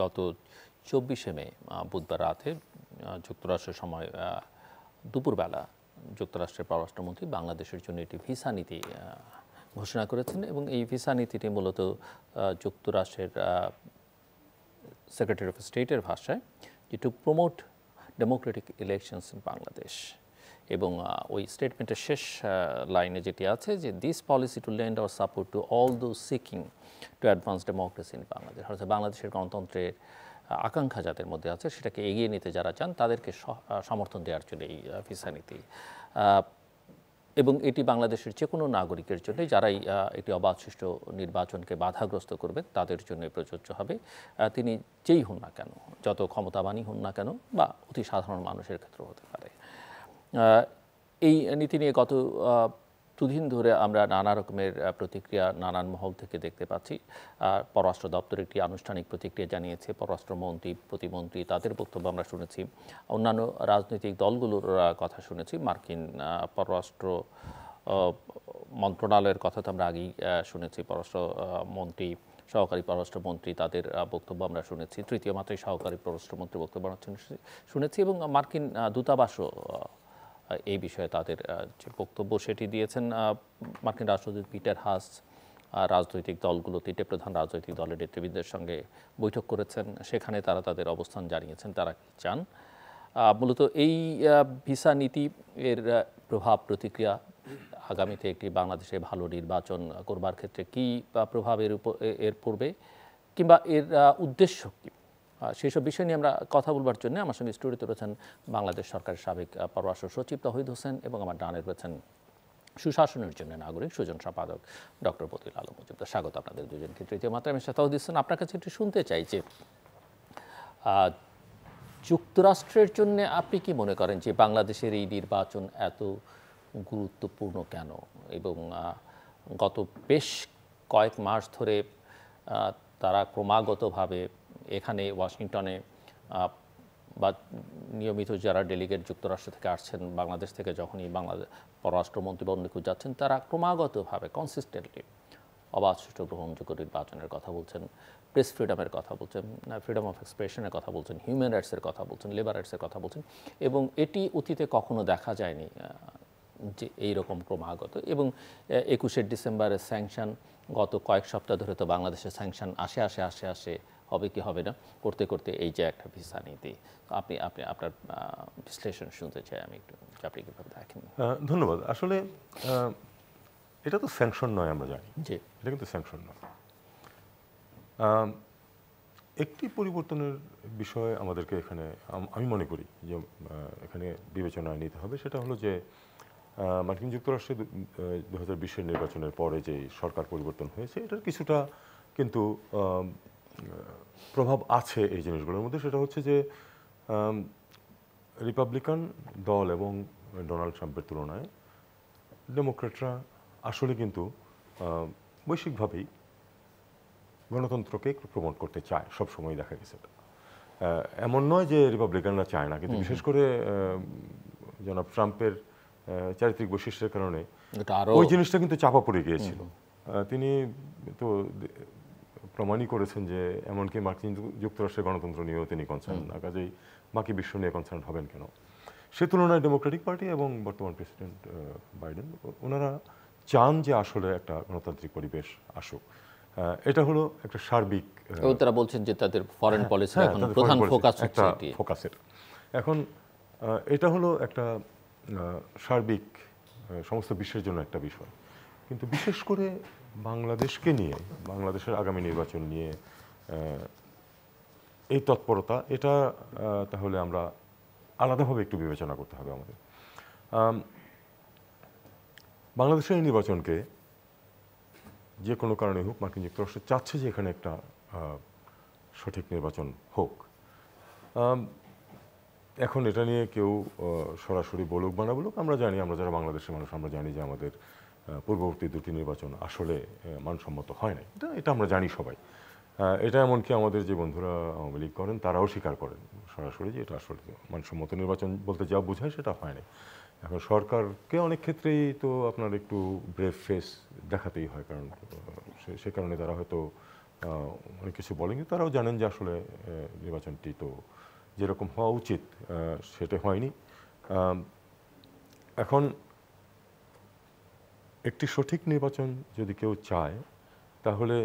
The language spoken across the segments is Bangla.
গত চব্বিশে মে বুধবার রাতে যুক্তরাষ্ট্রের সময় দুপুরবেলা যুক্তরাষ্ট্রের পররাষ্ট্রমন্ত্রী বাংলাদেশের জন্য একটি ভিসা নীতি ঘোষণা করেছেন এবং এই ভিসা নীতিটি মূলত যুক্তরাষ্ট্রের সেক্রেটারি অফ স্টেটের ভাষায় যে to promote democratic elections in Bangladesh এবং ওই স্টেটমেন্টের শেষ লাইনে যেটি আছে যে this policy to lend our support to all those seeking to advance democracy in Bangladesh অর্থাৎ বাংলাদেশের গণতন্ত্রের আকাঙ্ক্ষা যাদের মধ্যে আছে, সেটাকে এগিয়ে নিতে যারা চান, তাদেরকে সমর্থন দেওয়ার জন্য এই ভিসা নীতি। এবং এটি বাংলাদেশের যে কোনো নাগরিকের জন্য যারাই এটি অবাধ সুষ্ঠু নির্বাচনকে বাধাগ্রস্ত করবে তাদের জন্য প্রযোজ্য হবে। তিনি যেই হন না কেন, যত ক্ষমতাবানই হন না কেন, বা অতি সাধারণ মানুষের ক্ষেত্রেও হতে পারে। এই নীতি নিয়ে গত দুদিন ধরে আমরা নানা রকমের প্রতিক্রিয়া নানান মহল থেকে দেখতে পাচ্ছি। পররাষ্ট্র দপ্তর একটি আনুষ্ঠানিক প্রতিক্রিয়া জানিয়েছে, পররাষ্ট্রমন্ত্রী, প্রতিমন্ত্রী তাদের বক্তব্য আমরা শুনেছি। অন্যান্য রাজনৈতিক দলগুলোর কথা শুনেছি। মার্কিন পররাষ্ট্র মন্ত্রণালয়ের কথা তো আমরা আগেই শুনেছি। পররাষ্ট্র মন্ত্রী, সহকারী পররাষ্ট্রমন্ত্রী তাদের বক্তব্য আমরা শুনেছি। তৃতীয় মাত্রায় সহকারী পররাষ্ট্রমন্ত্রী বক্তব্য শুনেছি- এবং মার্কিন দূতাবাসও এই বিষয়ে তাদের যে বক্তব্য সেটি দিয়েছেন মার্কিন রাষ্ট্রদূত পিটার হাস রাজনৈতিক দলগুলো তিনটে প্রধান রাজনৈতিক দলের নেতৃবৃন্দের সঙ্গে বৈঠক করেছেন। সেখানে তারা তাদের অবস্থান জানিয়েছেন তারা চান মূলত এই ভিসা নীতি এর প্রভাব প্রতিক্রিয়া আগামীতে একটি বাংলাদেশে ভালো নির্বাচন করবার ক্ষেত্রে কি আহ, প্রভাব এর উপর এর পড়বে কিংবা এর উদ্দেশ্য কী? সেসব বিষয় নিয়ে আমরা কথা বলবার জন্য আমার সঙ্গে স্টুডিওতে রয়েছেন বাংলাদেশ সরকারের সাবেক পররাষ্ট্র সচিব তহিদ হোসেন এবং আমার ডানে রয়েছেন সুশাসনের জন্য নাগরিক সুজন সম্পাদক ডক্টর বতিল আলম মজুমদার। স্বাগত আপনাদের দুজনকে। তৃতীয় মাত্রায় আমি তহিদ হোসেন, আপনার কাছে একটু শুনতে চাই যে যুক্তরাষ্ট্রের জন্য আপনি কি মনে করেন যে বাংলাদেশের এই নির্বাচন এত গুরুত্বপূর্ণ কেন? এবং গত বেশ কয়েক মাস ধরে তারা ক্রমাগতভাবে এখানে ওয়াশিংটনে বা নিয়মিত যারা ডেলিগেট যুক্তরাষ্ট্র থেকে আসছেন, বাংলাদেশ থেকে যখনই বাংলাদেশ পররাষ্ট্রমন্ত্রী বন্ধু যাচ্ছেন, তারা ক্রমাগতভাবে কনসিস্টেন্টলি অবাধ গ্রহণযোগ্য নির্বাচনের কথা বলছেন প্রেস ফ্রিডমের কথা বলছেন ফ্রিডম অফ এক্সপ্রেশনের কথা বলছেন হিউম্যান রাইটসের কথা বলছেন লেবার রাইটসের কথা বলছেন এবং এটি অতীতে কখনো দেখা যায়নি যে এই রকম ক্রমাগত এবং একুশে ডিসেম্বরের স্যাংশন গত কয়েক সপ্তাহ ধরে তো বাংলাদেশের স্যাংশন আসে আসে আসে আসে হবে কি হবে না করতে করতে এই যে একটা ভিসা নীতি আপনি আপনি আপনার বিশ্লেষণ শুনতে চাই আমি একটু আপনি কীভাবে দেখেন ধন্যবাদ। আসলে এটা তো স্যাংশন নয় আমরা জানি। জি। এটা কিন্তু স্যাংশন নয়। একটি পরিবর্তনের বিষয়ে আমাদেরকে এখানে আমি মনে করি যে এখানে বিবেচনায় নিতে হবে। সেটা হলো যে মার্কিন যুক্তরাষ্ট্রে দু হাজার বিশের নির্বাচনের পরে যে সরকার পরিবর্তন হয়েছে এটার কিছুটা কিন্তু প্রভাব আছে এই জিনিসগুলোর মধ্যে। সেটা হচ্ছে যে রিপাবলিকান দল এবং ডোনাল্ড ট্রাম্পের তুলনায় ডেমোক্রেটরা আসলে কিন্তু বৈশ্বিকভাবেই গণতন্ত্রকে প্রমোট করতে চায় সব সময় দেখা গেছে এটা। এমন নয় যে রিপাবলিকানরা চায় না কিন্তু বিশেষ করে জনাব ট্রাম্পের চারিত্রিক বৈশিষ্ট্যের কারণে ওই জিনিসটা কিন্তু চাপা পড়ে গিয়েছিল। তিনি তো প্রমাণই করেছেন যে এমনকি মার্কিন যুক্তরাষ্ট্রের গণতন্ত্র নিয়েও তিনি কনসার্ন না। কাজেই বাকি বিশ্ব নিয়ে কনসার্ন হবেন কেন? সে তুলনায় ডেমোক্রেটিক পার্টি এবং বর্তমান প্রেসিডেন্ট বাইডেন ওনারা চান যে আসলে একটা গণতান্ত্রিক পরিবেশ আসুক। এটা হলো একটা সার্বিক তারা বলছেন যে তাদের ফরেন পলিসির হ্যাঁ, এখন প্রধান ফোকাস হচ্ছে এটি। ফোকাসের এখন এটা হলো একটা সার্বিক সমস্ত বিশ্বের জন্য একটা বিষয়। কিন্তু বিশেষ করে বাংলাদেশকে নিয়ে, বাংলাদেশের আগামী নির্বাচন নিয়ে এই তৎপরতা, এটা তাহলে আমরা আলাদাভাবে একটু বিবেচনা করতে হবে আমাদের। বাংলাদেশের এই নির্বাচনকে যে কোনো কারণে হোক, মার্কিন যুক্তরাষ্ট্র চাচ্ছে যে এখানে একটা সঠিক নির্বাচন হোক। এখন এটা নিয়ে কেউ সরাসরি বলুক বা না বলুক, আমরা জানি, আমরা যারা বাংলাদেশের মানুষ, আমরা জানি যে আমাদের পূর্ববর্তী দুটি নির্বাচন আসলে মানসম্মত হয় নাই। এটা আমরা জানি সবাই। এটা এমনকি আমাদের যে বন্ধুরা আওয়ামী লীগ করেন, তারাও স্বীকার করেন সরাসরি যে এটা আসলে মানসম্মত নির্বাচন বলতে যা বোঝায় সেটা হয় নাই। এখন সরকারকে অনেক ক্ষেত্রেই তো আপনার একটু ব্রেভ ফেস দেখাতেই হয়, কারণ সে- কারণে তারা হয়তো অনেক কিছু বলেন তারাও জানেন যে আসলে নির্বাচনটি তো যেরকম হওয়া উচিত সেটা হয়নি। এখন একটি সঠিক নির্বাচন যদি কেউ চায়, তাহলে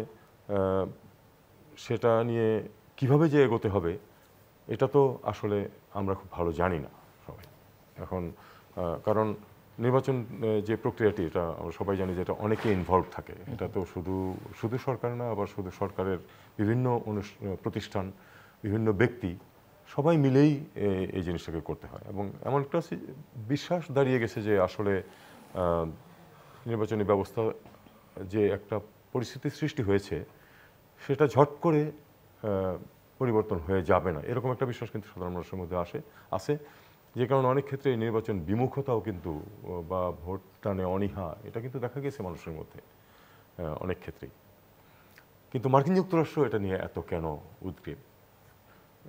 সেটা নিয়ে কীভাবে যে এগোতে হবে, এটা তো আসলে আমরা খুব ভালো জানি না সবাই। এখন কারণ নির্বাচন যে প্রক্রিয়াটি, এটা আমরা সবাই জানি যে এটা অনেকে ইনভলভ থাকে। এটা তো শুধু শুধু সরকার না, আবার শুধু সরকারের বিভিন্ন প্রতিষ্ঠান, বিভিন্ন ব্যক্তি, সবাই মিলেই এই জিনিসটাকে করতে হয়। এবং এমন একটা বিশ্বাস দাঁড়িয়ে গেছে যে আসলে নির্বাচনী ব্যবস্থা যে একটা পরিস্থিতির সৃষ্টি হয়েছে সেটা ঝট করে পরিবর্তন হয়ে যাবে না। এরকম একটা বিশ্বাস কিন্তু সাধারণ মানুষের মধ্যে আসে আছে। যে কারণে অনেক ক্ষেত্রে এই নির্বাচন বিমুখতাও কিন্তু বা ভোট টানে অনীহা এটা কিন্তু দেখা গেছে মানুষের মধ্যে অনেক ক্ষেত্রেই। কিন্তু মার্কিন যুক্তরাষ্ট্র এটা নিয়ে এত কেন উদ্গ্রীব?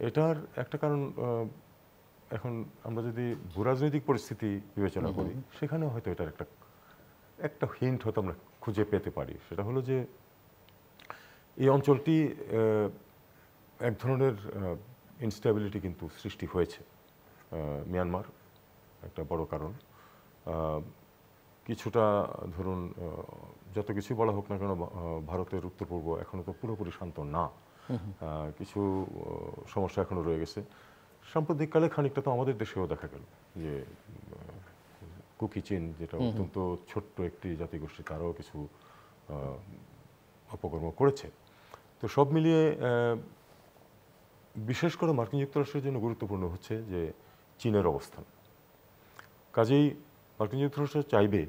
এটার একটা কারণ এখন আমরা যদি ভূরাজনৈতিক পরিস্থিতি বিবেচনা করি সেখানে হয়তো এটার একটা একটা হিন্ট হয়তো আমরা খুঁজে পেতে পারি। সেটা হলো যে এই অঞ্চলটি এক ধরনের ইনস্টেবিলিটি কিন্তু সৃষ্টি হয়েছে মিয়ানমার একটা বড় কারণ। কিছুটা ধরুন যত কিছুই বলা হোক না কেন ভারতের উত্তর পূর্ব এখনও তো পুরোপুরি শান্ত না। কিছু সমস্যা এখনও রয়ে গেছে। সাম্প্রতিককালে খানিকটা তো আমাদের দেশেও দেখা গেল যে কুকি চীন যেটা অত্যন্ত ছোট্ট একটি জাতিগোষ্ঠী তারাও কিছু অপকর্ম করেছে। তো সব মিলিয়ে বিশেষ করে মার্কিন যুক্তরাষ্ট্রের জন্য গুরুত্বপূর্ণ হচ্ছে যে চীনের অবস্থান। কাজেই মার্কিন যুক্তরাষ্ট্র চাইবে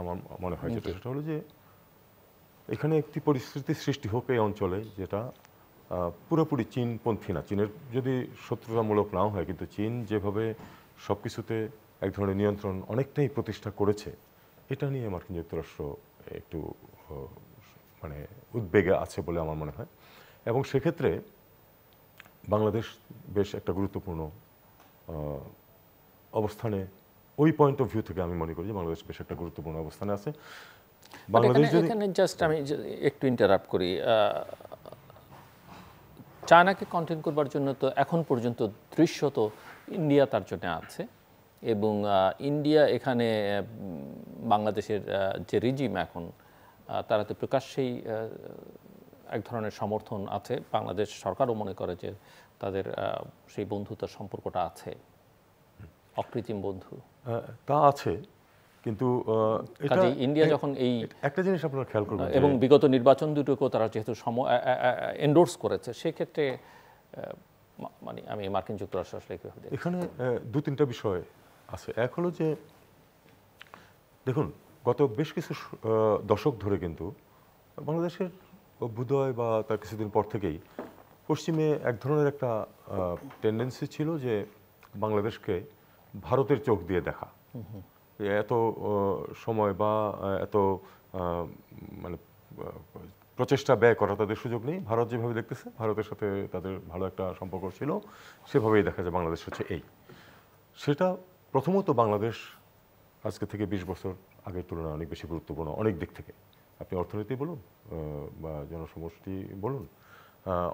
আমার মনে হয় যেটা সেটা হলো যে এখানে একটি পরিস্থিতি সৃষ্টি হোক এই অঞ্চলে যেটা পুরোপুরি চীনপন্থী না। চীনের যদি শত্রুতামূলক নাও হয় কিন্তু চীন যেভাবে সব কিছুতে এক ধরনের নিয়ন্ত্রণ অনেকটাই প্রতিষ্ঠা করেছে এটা নিয়ে মার্কিন যুক্তরাষ্ট্র একটু মানে উদ্বেগে আছে বলে আমার মনে হয়। এবং সেক্ষেত্রে বাংলাদেশ বেশ একটা গুরুত্বপূর্ণ অবস্থানে ওই পয়েন্ট অফ ভিউ থেকে আমি মনে করি যে বাংলাদেশ বেশ একটা গুরুত্বপূর্ণ অবস্থানে আছে। বাংলাদেশ এখানে- জাস্ট আমি একটু ইন্টারাপ্ট করি চায়নাকে কন্টেন্ট করবার জন্য তো এখন পর্যন্ত দৃশ্যত ইন্ডিয়া তার জন্য আছে। এবং ইন্ডিয়া এখানে বাংলাদেশের যে রিজিম এখন তারা তো প্রকাশ্যেই এক ধরনের সমর্থন আছে। বাংলাদেশ সরকারও মনে করে যে তাদের সেই বন্ধুতার সম্পর্কটা আছে। অকৃত্রিম বন্ধু। তা আছে। কিন্তু কাজে ইন্ডিয়া যখন এই একটা জিনিস আপনারা খেয়াল করবেন এবং বিগত নির্বাচন দুটোকেও তারা যেহেতু সম এন্ডোর্স করেছে সেক্ষেত্রে মানে আমি মার্কিন যুক্তরাষ্ট্র আসলে এখানে দু তিনটা বিষয় আছে। এক হলো যে দেখুন গত বেশ কিছু দশক ধরে কিন্তু বাংলাদেশের অভ্যুদয় বা তার কিছুদিন পর থেকেই পশ্চিমে এক ধরনের একটা টেন্ডেন্সি ছিল যে বাংলাদেশকে ভারতের চোখ দিয়ে দেখা। এত সময় বা এত মানে প্রচেষ্টা ব্যয় করা তাদের সুযোগ নেই। ভারত যেভাবে দেখতেছে ভারতের সাথে তাদের ভালো একটা সম্পর্ক ছিল সেভাবেই দেখা যায় বাংলাদেশ হচ্ছে এই। সেটা প্রথমত বাংলাদেশ আজকে থেকে বিশ বছর আগের তুলনায় অনেক বেশি গুরুত্বপূর্ণ অনেক দিক থেকে। আপনি অর্থনীতি বলুন বা জনসমষ্টি বলুন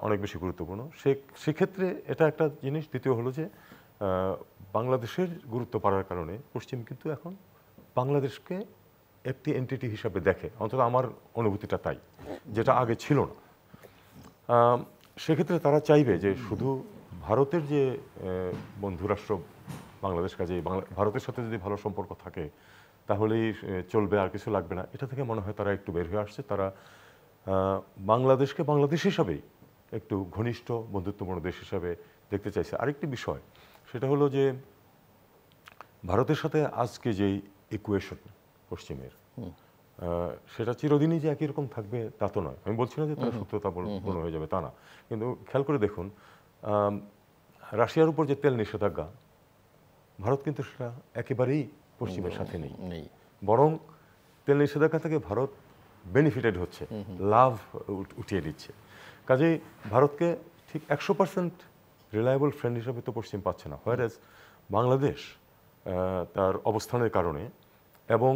অনেক বেশি গুরুত্বপূর্ণ। সে, সেক্ষেত্রে এটা একটা জিনিস, দ্বিতীয় হলো যে বাংলাদেশের গুরুত্ব পাওয়ার কারণে পশ্চিম কিন্তু এখন বাংলাদেশকে একটি এন্টিটি হিসাবে দেখে। অন্তত আমার অনুভূতিটা তাই, যেটা আগে ছিল না। সেক্ষেত্রে তারা চাইবে যে শুধু ভারতের যে বন্ধুরাষ্ট্র বাংলাদেশ কাজে বাংলা- ভারতের সাথে যদি ভালো সম্পর্ক থাকে তাহলেই চলবে আর কিছু লাগবে না। এটা থেকে মনে হয় তারা একটু বের হয়ে আসছে। তারা বাংলাদেশকে বাংলাদেশ হিসাবেই একটু ঘনিষ্ঠ বন্ধুত্বপূর্ণ দেশ হিসাবে দেখতে চাইছে। আরেকটি বিষয় সেটা হলো যে ভারতের সাথে আজকে যেই ইকুয়েশন পশ্চিমের সেটা চিরদিনই যে একই রকম থাকবে তা তো নয়। আমি বলছি না যে তারা সত্যতা পূর্ণ হয়ে যাবে তা না। কিন্তু খেয়াল করে দেখুন রাশিয়ার উপর যে তেল নিষেধাজ্ঞা ভারত কিন্তু সেটা একেবারেই পশ্চিমের সাথে নেই। নেই। বরং তেল নিষেধাজ্ঞা থেকে ভারত বেনিফিটেড হচ্ছে লাভ উঠিয়ে দিচ্ছে। কাজেই ভারতকে ঠিক একশো পার্সেন্ট রিলায়েবল ফ্রেন্ড হিসাবে তো পশ্চিম পাচ্ছে না। হোয়ার বাংলাদেশ তার অবস্থানের কারণে এবং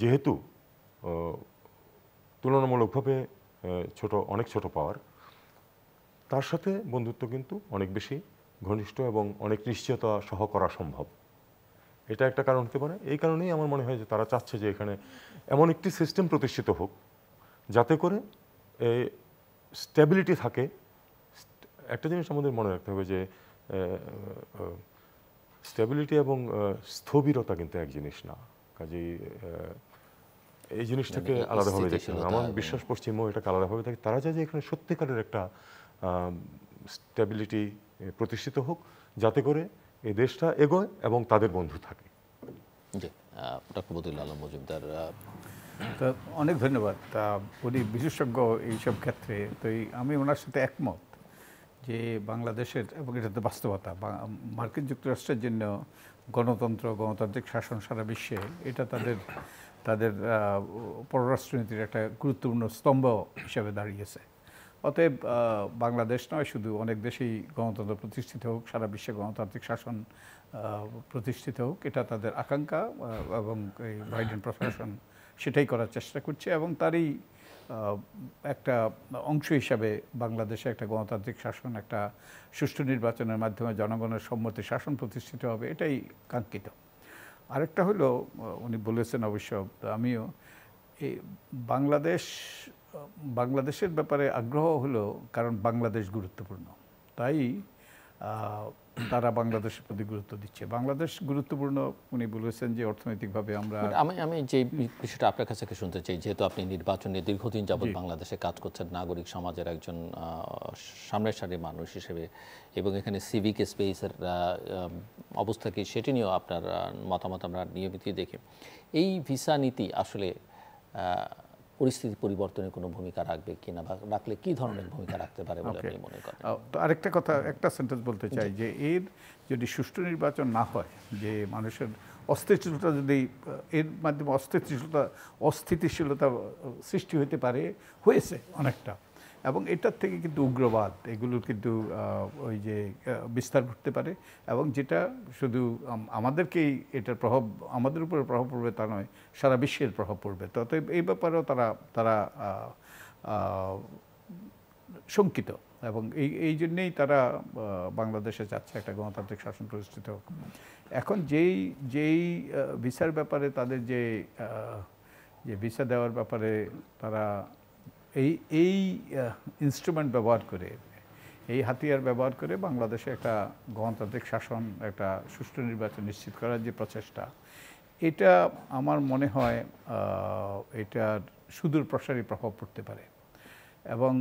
যেহেতু তুলনামূলকভাবে ছোট অনেক ছোট পাওয়ার তার সাথে বন্ধুত্ব কিন্তু অনেক বেশি ঘনিষ্ঠ এবং অনেক নিশ্চয়তা সহ করা সম্ভব। এটা একটা কারণ হতে পারে। এই কারণেই আমার মনে হয় যে তারা চাচ্ছে যে এখানে এমন একটি সিস্টেম প্রতিষ্ঠিত হোক যাতে করে স্টেবিলিটি থাকে। একটা জিনিস আমাদের মনে রাখতে হবে যে স্টেবিলিটি এবং স্থবিরতা কিন্তু এক জিনিস না। কাজেই এই জিনিসটাকে মানে আলাদাভাবে দেখতে হবে। আমার বিশ্বাস পশ্চিমবঙ্গ এটাকে আলাদাভাবে থাকে তারা চায় যে এখানে সত্যিকারের একটা স্টেবিলিটি প্রতিষ্ঠিত হোক যাতে করে এই দেশটা এগোয় এবং তাদের বন্ধু থাকে। জি ডক্টর বদুল আলম মজুমদার তো অনেক ধন্যবাদ। তা উনি বিশেষজ্ঞ এইসব ক্ষেত্রে তো আমি ওনার সাথে একমত যে বাংলাদেশের এবং এটা তো বাস্তবতা মার্কিন যুক্তরাষ্ট্রের জন্য গণতন্ত্র গণতান্ত্রিক শাসন সারা বিশ্বে এটা তাদের তাদের পররাষ্ট্রনীতির একটা গুরুত্বপূর্ণ স্তম্ভ হিসেবে দাঁড়িয়েছে। অতএব বাংলাদেশ নয়, শুধু অনেক দেশেই গণতন্ত্র প্রতিষ্ঠিত হোক, সারা বিশ্বে গণতান্ত্রিক শাসন প্রতিষ্ঠিত হোক, এটা তাদের আকাঙ্ক্ষা এবং এই বাইডেন প্রশাসন সেটাই করার চেষ্টা করছে, এবং তারই একটা অংশ হিসাবে বাংলাদেশে একটা গণতান্ত্রিক শাসন, একটা সুষ্ঠু নির্বাচনের মাধ্যমে জনগণের সম্মতি শাসন প্রতিষ্ঠিত হবে, এটাই কাঙ্ক্ষিত। আরেকটা হলো উনি বলেছেন অবশ্য, আমিও এই বাংলাদেশ বাংলাদেশের ব্যাপারে আগ্রহ হলো কারণ বাংলাদেশ গুরুত্বপূর্ণ। তাই তারা বাংলাদেশের প্রতি গুরুত্ব দিচ্ছে। বাংলাদেশ গুরুত্বপূর্ণ উনি বলেছেন যে অর্থনৈতিকভাবে আমরা মানে আমি আমি যে বিষয়টা আপনার কাছে শুনতে চাই যেহেতু আপনি নির্বাচনে দীর্ঘদিন যাবৎ বাংলাদেশে কাজ করছেন নাগরিক সমাজের একজন সামনের সারির মানুষ হিসেবে এবং এখানে সিভিক স্পেসের অবস্থা কি সেটি নিয়েও আপনার মতামত আমরা নিয়মিতই দেখি। এই ভিসা নীতি আসলে পরিস্থিতি পরিবর্তনে কোনো ভূমিকা রাখবে কিনা বা রাখলে কি ধরনের ভূমিকা রাখতে পারে বলে আপনি মনে করেন? তো আরেকটা কথা একটা সেন্টেন্স বলতে চাই যে এর যদি সুষ্ঠু নির্বাচন না হয় যে মানুষের অস্থিতিশীলতা যদি এর মাধ্যমে অস্থিতিশীলতা অস্থিতিশীলতা সৃষ্টি হতে পারে হয়েছে অনেকটা। এবং এটার থেকে কিন্তু উগ্রবাদ এগুলোর কিন্তু ওই যে বিস্তার ঘটতে পারে। এবং যেটা শুধু আমাদেরকেই এটার প্রভাব, আমাদের উপরে প্রভাব পড়বে তা নয়, সারা বিশ্বের প্রভাব পড়বে। তো এই ব্যাপারেও তারা তারা শঙ্কিত। এবং এই এই জন্যেই তারা বাংলাদেশে যাচ্ছে একটা গণতান্ত্রিক শাসন প্রতিষ্ঠিত হোক। এখন যেই যেই ভিসার ব্যাপারে তাদের যে যে ভিসা দেওয়ার ব্যাপারে তারা এই এই ইনস্ট্রুমেন্ট ব্যবহার করে, এই হাতিয়ার ব্যবহার করে বাংলাদেশে একটা গণতান্ত্রিক শাসন, একটা সুষ্ঠু নির্বাচন নিশ্চিত করার যে প্রচেষ্টা, এটা আমার মনে হয় এটার সুদূর প্রসারী প্রভাব পড়তে পারে। এবং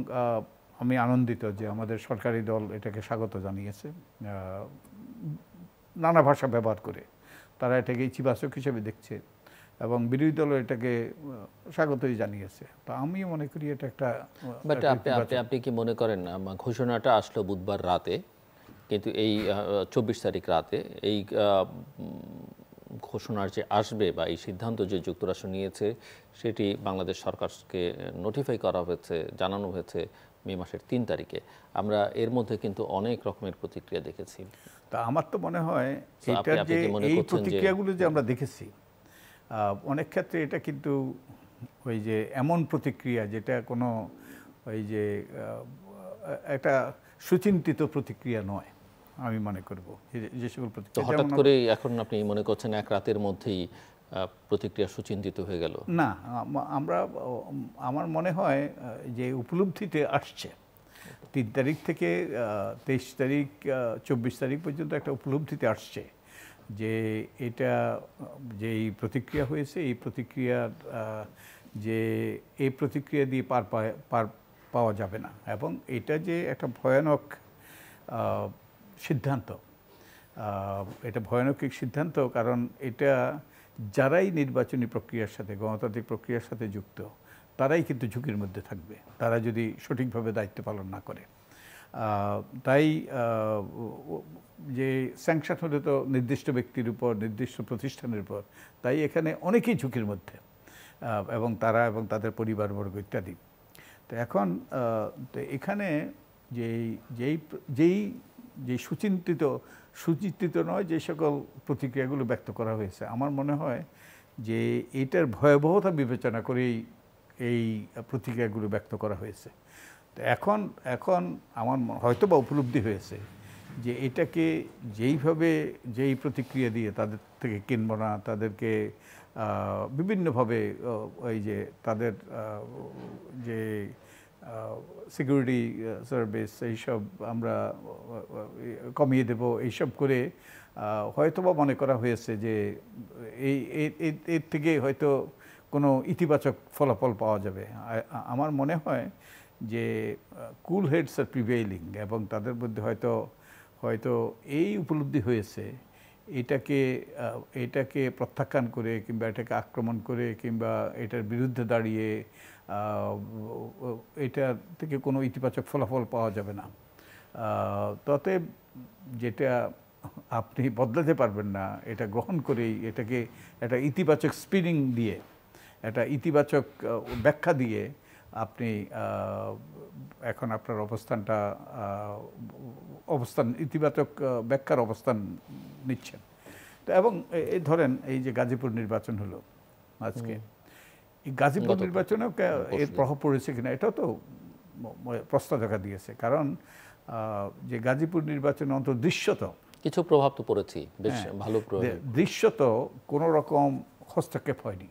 আমি আনন্দিত যে আমাদের সরকারি দল এটাকে স্বাগত জানিয়েছে নানা ভাষা ব্যবহার করে। তারা এটাকে ইতিবাচক হিসেবে দেখছে। এবং বিরোধী দল এটাকে স্বাগতই জানিয়েছে। তো আমি মনে করি এটা একটা বাট আপনি আপনি আপনি কি মনে করেন ঘোষণাটা আসলো বুধবার রাতে কিন্তু এই চব্বিশ তারিখ রাতে এই ঘোষণার যে আসবে বা এই সিদ্ধান্ত যে যুক্তরাষ্ট্র নিয়েছে সেটি বাংলাদেশ সরকারকে নোটিফাই করা হয়েছে জানানো হয়েছে মে মাসের তিন তারিখে। আমরা এর মধ্যে কিন্তু অনেক রকমের প্রতিক্রিয়া দেখেছি। তা আমার তো মনে হয় এই প্রতিক্রিয়াগুলো যে আমরা দেখেছি অনেক ক্ষেত্রে এটা কিন্তু ওই যে এমন প্রতিক্রিয়া যেটা কোনো ওই যে একটা সুচিন্তিত প্রতিক্রিয়া নয় আমি মনে করব। যে সকল প্রতিক্রিয়া হঠাৎ করে এখন আপনি মনে করছেন এক রাতের মধ্যেই প্রতিক্রিয়া সুচিন্তিত হয়ে গেল? না আমরা আমার মনে হয় যে উপলব্ধিতে আসছে। তিন তারিখ থেকে তেইশ তারিখ চব্বিশ তারিখ পর্যন্ত একটা উপলব্ধিতে আসছে। যে এটা, যে এই প্রতিক্রিয়া হয়েছে, এই প্রতিক্রিয়ার যে এই প্রতিক্রিয়া দিয়ে পার পার পাওয়া যাবে না। এবং এটা যে একটা ভয়ানক সিদ্ধান্ত এটা ভয়ানক সিদ্ধান্ত, কারণ এটা যারাই নির্বাচনী প্রক্রিয়ার সাথে, গণতান্ত্রিক প্রক্রিয়ার সাথে যুক্ত, তারাই কিন্তু ঝুঁকির মধ্যে থাকবে। তারা যদি সঠিকভাবে দায়িত্ব পালন না করে। তাই যে স্যাংশন হলে তো নির্দিষ্ট ব্যক্তির উপর, নির্দিষ্ট প্রতিষ্ঠানের উপর, তাই এখানে অনেকেই ঝুঁকির মধ্যে এবং তারা এবং তাদের পরিবারবর্গ ইত্যাদি। তো এখন তো এখানে যেই যেই যেই যে সুচিন্তিত সুচিন্তিত নয় যে সকল প্রতিক্রিয়াগুলো ব্যক্ত করা হয়েছে, আমার মনে হয় যে এটার ভয়াবহতা বিবেচনা করেই এই প্রতিক্রিয়াগুলো ব্যক্ত করা হয়েছে। এখন এখন আমার হয়তো বা উপলব্ধি হয়েছে যে এটাকে যেইভাবে যেই প্রতিক্রিয়া দিয়ে তাদের থেকে কিনব না, তাদেরকে বিভিন্নভাবে ওই যে তাদের যে সিকিউরিটি সার্ভিস এইসব আমরা কমিয়ে দেব, এইসব করে হয়তোবা মনে করা হয়েছে যে এই এর থেকে হয়তো কোনো ইতিবাচক ফলাফল পাওয়া যাবে। আমার মনে হয় যে কুল হেডস আর প্রিভেইলিং এবং তাদের মধ্যে হয়তো হয়তো এই উপলব্ধি হয়েছে, এটাকে এটাকে প্রত্যাখ্যান করে কিংবা এটাকে আক্রমণ করে কিংবা এটার বিরুদ্ধে দাঁড়িয়ে এটা থেকে কোনো ইতিবাচক ফলাফল পাওয়া যাবে না। ততে যেটা আপনি বদলাতে পারবেন না, এটা গ্রহণ করেই এটাকে একটা ইতিবাচক স্পিনিং দিয়ে, একটা ইতিবাচক ব্যাখ্যা দিয়ে আপনি এখন আপনার অবস্থানটা অবস্থান ইতিবাচক ব্যাখ্যার অবস্থান নিচ্ছেন। তো এবং এই ধরেন এই যে গাজীপুর নির্বাচন হলো আজকে। এই গাজীপুর। নির্বাচনেও এর প্রভাব পড়েছে কিনা এটাও তো প্রশ্ন দেখা দিয়েছে। কারণ যে গাজীপুর নির্বাচন অন্তত দৃশ্যত কিছু প্রভাব তো পড়েছি বেশ হ্যাঁ, ভালো দৃশ্যত কোনো রকম হস্তক্ষেপ হয়নি।